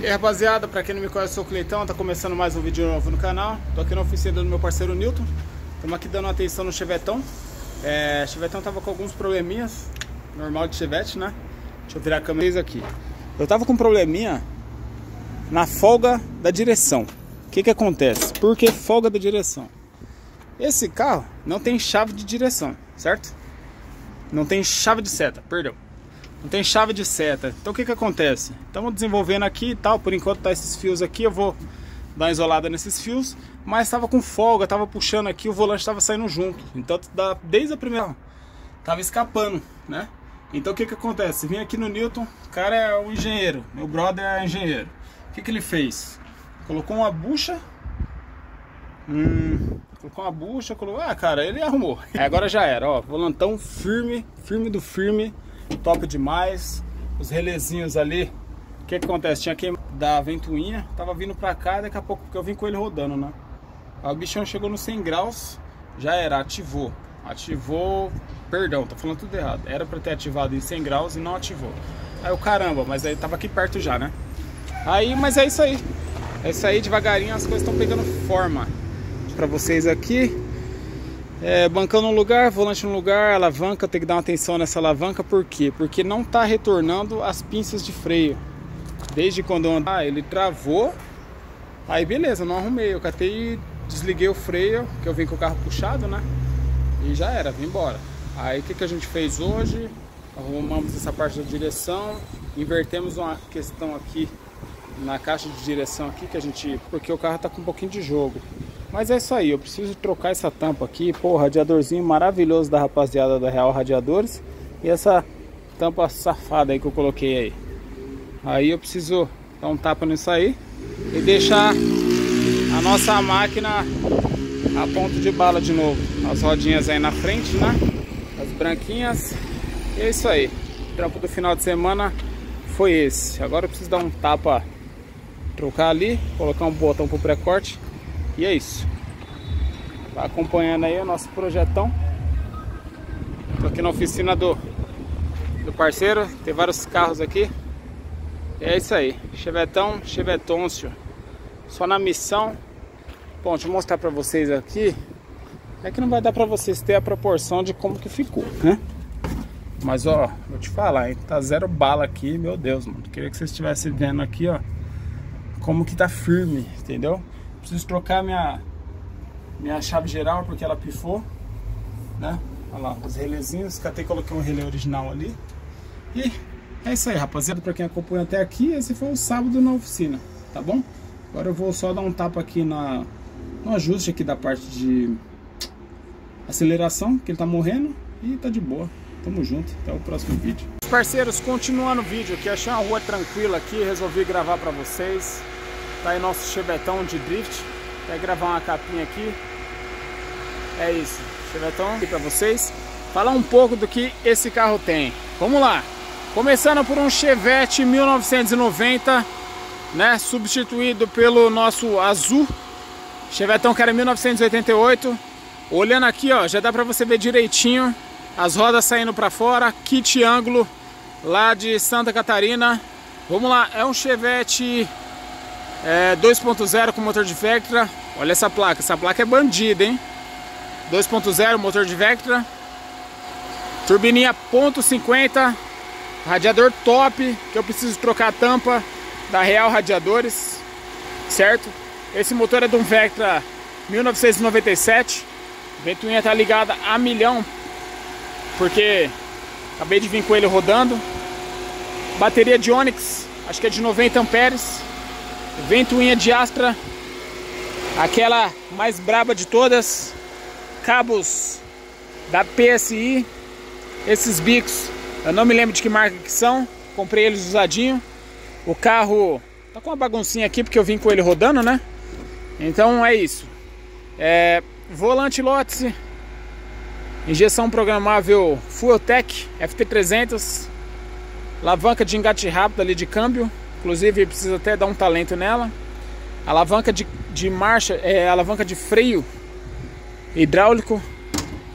E aí rapaziada, pra quem não me conhece, eu sou o Cleitão, tá começando mais um vídeo novo no canal Tô aqui na oficina do meu parceiro Newton Estamos aqui dando atenção no Chevetão é, Chevetão tava com alguns probleminhas Normal de Chevette, né? Deixa eu virar a câmera aqui Eu tava com um probleminha Na folga da direção O que que acontece? Por que folga da direção? Esse carro não tem chave de direção, certo? Não tem chave de seta, perdão não tem chave de seta. Então o que que acontece? Estamos desenvolvendo aqui e tal, por enquanto tá esses fios aqui, eu vou dar uma isolada nesses fios, mas estava com folga, estava puxando aqui, o volante estava saindo junto. Então desde a primeira tava escapando, né? Então o que que acontece? Vim aqui no Newton, o cara é um engenheiro, meu brother é engenheiro. O que que ele fez? Colocou uma bucha Hum, colocou uma bucha, colocou. Ah, cara, ele arrumou. agora já era, ó. Volantão firme, firme do firme top demais. Os relezinhos ali, o que, que acontece? Tinha que da ventoinha, tava vindo pra cá, daqui a pouco, porque eu vim com ele rodando, né? Aí o bichão chegou no 100 graus, já era, ativou. Ativou, perdão, tô falando tudo errado. Era pra ter ativado em 100 graus e não ativou. Aí o caramba, mas aí tava aqui perto já, né? Aí, mas é isso aí. É isso aí, devagarinho as coisas estão pegando forma. Pra vocês aqui, é, bancão no lugar, volante no lugar, alavanca, tem que dar uma atenção nessa alavanca, por quê? Porque não está retornando as pinças de freio. Desde quando andar, ele travou, aí beleza, não arrumei, eu catei e desliguei o freio, que eu vim com o carro puxado, né? E já era, vim embora. Aí o que, que a gente fez hoje? Arrumamos essa parte da direção, invertemos uma questão aqui na caixa de direção aqui, que a gente... Porque o carro está com um pouquinho de jogo. Mas é isso aí, eu preciso trocar essa tampa aqui. Pô, radiadorzinho maravilhoso da rapaziada da Real Radiadores. E essa tampa safada aí que eu coloquei aí. Aí eu preciso dar um tapa nisso aí. E deixar a nossa máquina a ponto de bala de novo. As rodinhas aí na frente, né? As branquinhas. E é isso aí. O trampo do final de semana foi esse. Agora eu preciso dar um tapa, trocar ali, colocar um botão pro pré-corte e é isso. Tá acompanhando aí o nosso projetão. Tô aqui na oficina do, do parceiro. Tem vários carros aqui. E é isso aí. Chevetão, Chevetôncio. Só na missão. Bom, deixa eu mostrar pra vocês aqui. É que não vai dar pra vocês ter a proporção de como que ficou, né? Mas ó, vou te falar, hein? Tá zero bala aqui, meu Deus, mano. Queria que vocês estivessem vendo aqui, ó. Como que tá firme, entendeu? Preciso trocar minha, minha chave geral porque ela pifou, né? Olha lá, os relezinhos, catei coloquei um relé original ali. E é isso aí, rapaziada. Pra quem acompanha até aqui, esse foi o sábado na oficina, tá bom? Agora eu vou só dar um tapa aqui na, no ajuste aqui da parte de aceleração, que ele tá morrendo. E tá de boa. Tamo junto, até o próximo vídeo. Parceiros, continuando o vídeo aqui, achei uma rua tranquila aqui, resolvi gravar pra vocês. Tá aí nosso chevetão de drift. Vai gravar uma capinha aqui. É isso. Chevetão aqui pra vocês. Falar um pouco do que esse carro tem. Vamos lá. Começando por um Chevette 1990, né? Substituído pelo nosso azul. Chevetão que era 1988. Olhando aqui, ó, já dá pra você ver direitinho as rodas saindo pra fora, kit ângulo lá de Santa Catarina. Vamos lá, é um Chevette é, 2.0 com motor de Vectra. Olha essa placa, essa placa é bandida, hein? 2.0 motor de Vectra. Turbininha .50, radiador top, que eu preciso trocar a tampa da Real Radiadores, certo? Esse motor é de um Vectra 1997. A ventoinha tá ligada a milhão, porque acabei de vir com ele rodando. Bateria de Onix, acho que é de 90 amperes. Ventoinha de Astra, aquela mais braba de todas. Cabos da PSI. Esses bicos, eu não me lembro de que marca que são. Comprei eles usadinho. O carro tá com uma baguncinha aqui porque eu vim com ele rodando, né? Então é isso. É, volante Lotus, injeção programável Fueltech FT300, alavanca de engate rápido ali de câmbio, Inclusive precisa até dar um talento nela. Alavanca de, de marcha, é, alavanca de freio hidráulico.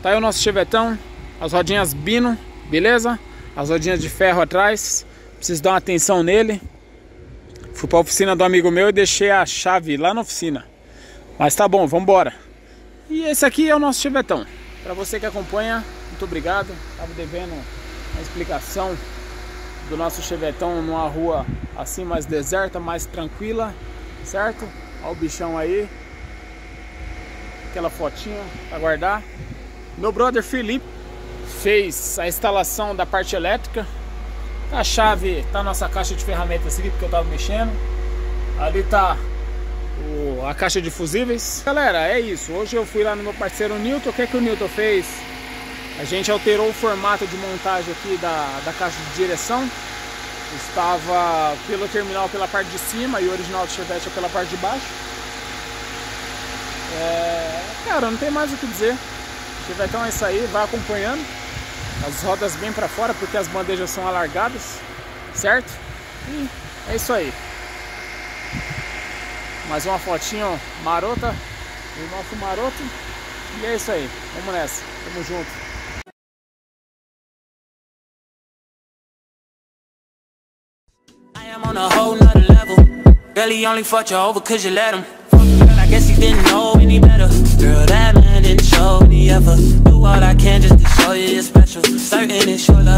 Tá aí o nosso chevetão. As rodinhas Bino, beleza? As rodinhas de ferro atrás. Preciso dar uma atenção nele. Fui pra oficina do amigo meu e deixei a chave lá na oficina. Mas tá bom, vamos embora. E esse aqui é o nosso chevetão. Para você que acompanha, muito obrigado. Tava devendo uma explicação do nosso chevetão numa rua assim mais deserta, mais tranquila, certo? Olha o bichão aí. Aquela fotinha para guardar. Meu brother Felipe fez a instalação da parte elétrica. A chave tá na nossa caixa de ferramentas aqui, porque eu tava mexendo. Ali tá o, a caixa de fusíveis. Galera, é isso. Hoje eu fui lá no meu parceiro Newton. O que, é que o Newton fez? A gente alterou o formato de montagem aqui da, da caixa de direção. Estava pelo terminal pela parte de cima e o original do Chevette é pela parte de baixo. É, cara, não tem mais o que dizer. O Chevetão é isso aí, vai acompanhando. As rodas bem para fora porque as bandejas são alargadas, certo? E é isso aí. Mais uma fotinho marota do nosso maroto. E é isso aí. Vamos nessa. Tamo junto. I am on a whole nother level. Really only fucked you over cause you let him. Girl, I guess he didn't know any better. Girl, that man didn't show any ever. Do all I can just to show you you're special. Certain it's your love